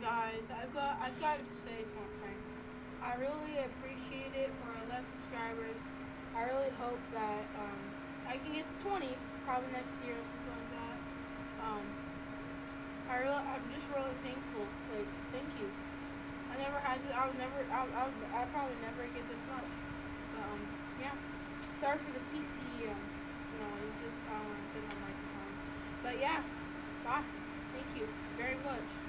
Guys, I've got I've got to say something. I really appreciate it for 11 subscribers. I really hope that um, I can get to 20 probably next year or something like that. Um, I really, I'm just really thankful. Like, thank you. I never had to. I'll never. I'll. I'll. I probably never get this much. But, um. Yeah. Sorry for the PC. Um. No, just. I want to sit my microphone. But yeah. Bye. Thank you very much.